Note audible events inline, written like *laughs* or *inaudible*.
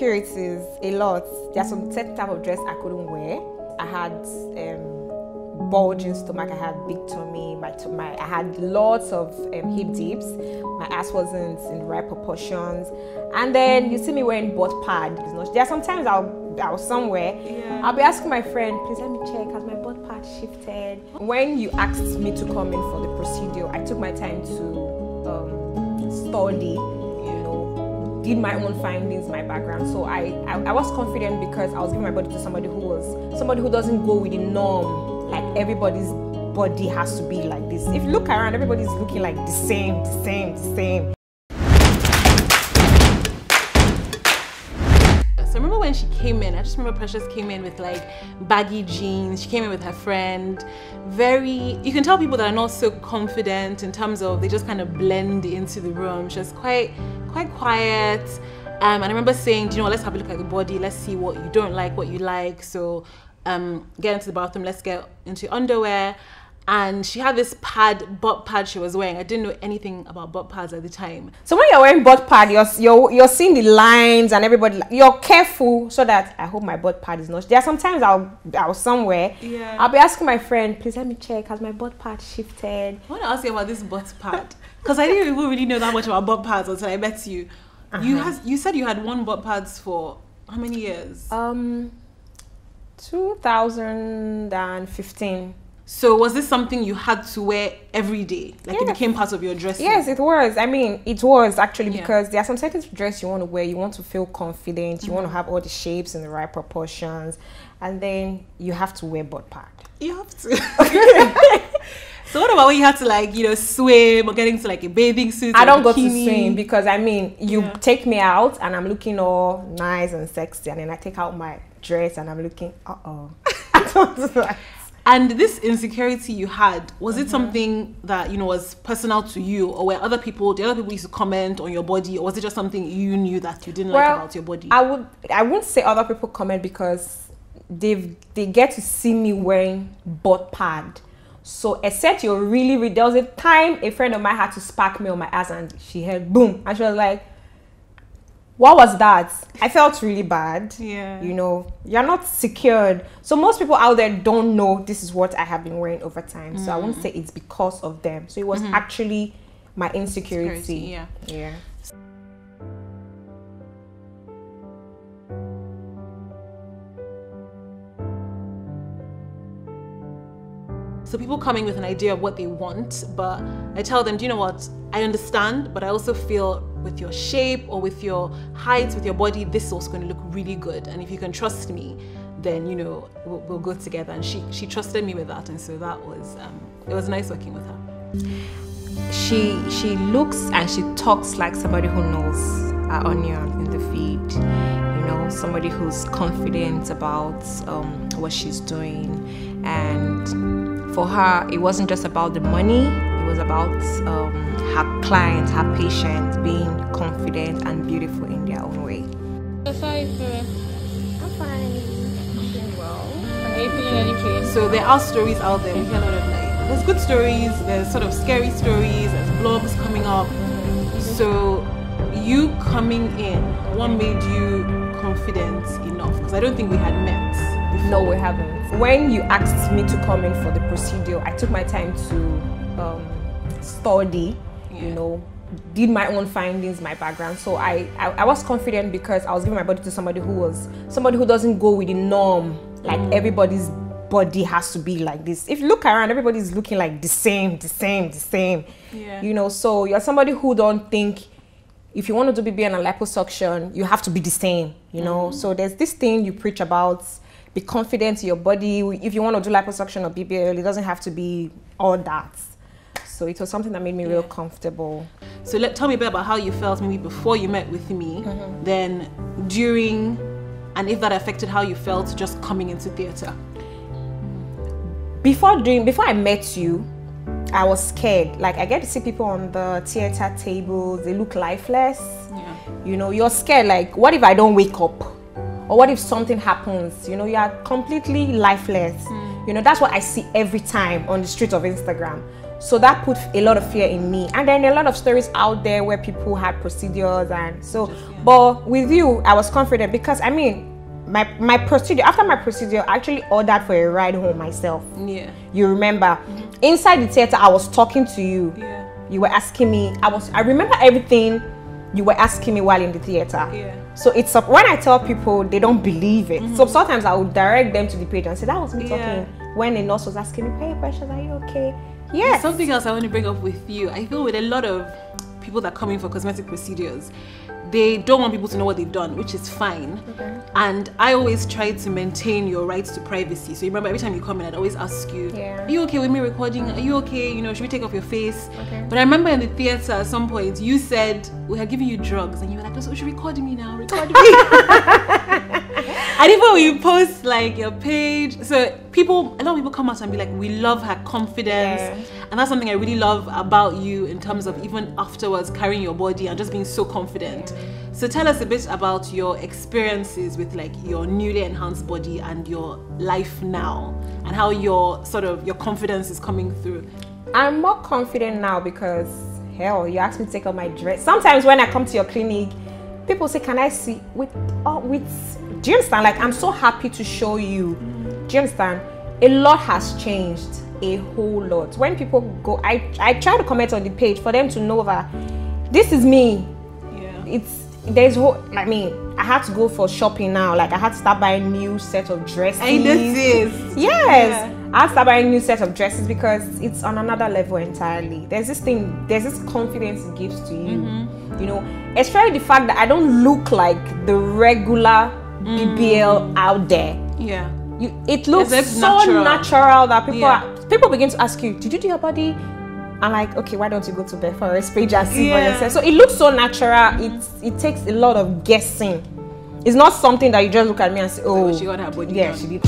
insecurities a lot. There's some certain type of dress I couldn't wear. I had um, bulging stomach. I had big tummy. My, my I had lots of um, hip dips. My ass wasn't in the right proportions. And then you see me wearing butt pad. There are sometimes I'll I was somewhere. Yeah. I'll be asking my friend, please let me check. Has my butt pad shifted? When you asked me to come in for the procedure, I took my time to um, study did my own findings, my background. So I, I, I, was confident because I was giving my body to somebody who was somebody who doesn't go with the norm. Like everybody's body has to be like this. If you look around, everybody's looking like the same, the same, the same. So I remember when she came in, I just remember Precious came in with like baggy jeans. She came in with her friend. Very, you can tell people that are not so confident in terms of they just kind of blend into the room. She's quite quite quiet. Um, and I remember saying, do you know what, let's have a look at the body, let's see what you don't like, what you like. So um, get into the bathroom, let's get into underwear. And she had this pad, butt pad she was wearing. I didn't know anything about butt pads at the time. So when you're wearing butt pad, you're, you're, you're seeing the lines and everybody, you're careful so that I hope my butt pad is not. There are sometimes I'll, I'll somewhere, yeah. I'll be asking my friend, please let me check, has my butt pad shifted? I want to ask you about this butt pad. Because I didn't even really know that much about butt pads until I met you. Uh-huh. You has you said you had one butt pads for how many years? Um, 2015. So was this something you had to wear every day? Like yes. it became part of your dressing? Yes, it was. I mean, it was actually yeah. because there are some certain dress you want to wear. You want to feel confident. You mm-hmm. want to have all the shapes and the right proportions, and then you have to wear butt pad. You have to. *laughs* So what about when you have to like you know swim or get into like a bathing suit? I don't go to swim because I mean you yeah. take me out and I'm looking all nice and sexy, and then I take out my dress and I'm looking uh oh. *laughs* and this insecurity you had was mm-hmm. it something that you know was personal to you, or were other people, the other people used to comment on your body, or was it just something you knew that you didn't well, like about your body? I would I wouldn't say other people comment because they they get to see me wearing butt pad so except you're really, really, there was a time a friend of mine had to spark me on my ass and she heard boom and she was like, what was that? I felt really bad. Yeah. You know, you're not secured. So most people out there don't know this is what I have been wearing over time. Mm. So I won't mm. say it's because of them. So it was mm-hmm. actually my insecurity. insecurity. Yeah. Yeah. So people coming with an idea of what they want, but I tell them, do you know what? I understand, but I also feel with your shape or with your height, with your body, this is going to look really good. And if you can trust me, then you know we'll, we'll go together. And she she trusted me with that, and so that was um, it was nice working with her. She she looks and she talks like somebody who knows her onion in the feed. You know, somebody who's confident about um, what she's doing and for her, it wasn't just about the money, was about um, her clients, her patients being confident and beautiful in their own way. I'm fine. I'm doing well. Are you feeling any pain? So there are stories out there. We hear a lot of like, there's good stories, there's sort of scary stories, there's blogs coming up. So you coming in, what made you confident enough? Because I don't think we had met. Before. No, we haven't when you asked me to come in for the procedure, I took my time to um, study, yeah. you know, did my own findings, my background. So I, I, I, was confident because I was giving my body to somebody who was somebody who doesn't go with the norm. Like mm. everybody's body has to be like this. If you look around, everybody's looking like the same, the same, the same. Yeah. You know, so you're somebody who don't think if you want to do BBL and liposuction, you have to be the same. You know, mm. so there's this thing you preach about be confident in your body. If you want to do liposuction or BBL, it doesn't have to be all that. So it was something that made me yeah. real comfortable. So let tell me a bit about how you felt maybe before you met with me, mm-hmm. then during, and if that affected how you felt just coming into theatre. Before doing, before I met you, I was scared. Like I get to see people on the theatre tables, they look lifeless. Yeah. You know, you're scared. Like, what if I don't wake up? or what if something happens you know you are completely lifeless mm. You know that's what i see every time on the street of instagram So that put a lot of fear in me. And then a lot of stories out there where people had procedures and so but with you I was confident because I mean my my procedure after my procedure I actually ordered for a ride home myself. Yeah. You remember? Inside the theater I was talking to you. Yeah. You were asking me I was I remember everything you were asking me while in the theater. Yeah. So it's up when I tell people they don't believe it. So sometimes I would direct them to the page and say that was me Mm-hmm. Yeah. talking when the nurse was asking me, Hey precious, are you okay? Yes. Something else I want to bring up with you. I feel with a lot of people that come in for cosmetic procedures, they don't want people to know what they've done, which is fine. And I always try to maintain your rights to privacy. So you remember every time you come in, I'd always ask you, Yeah. Are you okay with me recording? Are you okay? You know, should we take off your face? Okay. But I remember in the theater at some point you said we had given you drugs and you were like, Oh, should record me now, record me. *laughs* And even when you post like your page, so people, a lot of people come out and be like, "We love her confidence," Yeah. and that's something I really love about you in terms of even afterwards carrying your body and just being so confident. So tell us a bit about your experiences with like your newly enhanced body and your life now, and how your sort of your confidence is coming through. I'm more confident now because hell, you asked me to take off my dress. Sometimes when I come to your clinic, people say, "Can I see with oh, with?" Do you understand? Like I'm so happy to show you. Do you understand? A lot has changed. A whole lot. When people go, I I try to comment on the page for them to know that this is me. Yeah. It's there's whole. I mean, I had to go for shopping now. Like I had to start buying new set of dresses. I noticed. Yes. Yeah. I start buying new set of dresses because it's on another level entirely. There's this thing, there's this confidence it gives to you. Mm-hmm. You know, especially the fact that I don't look like the regular Mm. BBL out there. Yeah. You, it looks so natural. natural. that people Yeah. are, people begin to ask you, "Did you do your body?" I'm like, "Okay, why don't you go to Belfiore's page and see for Yeah. yourself?" So it looks so natural. It it takes a lot of guessing. It's not something that you just look at me and say, "Oh, she got her body yeah, done." she did."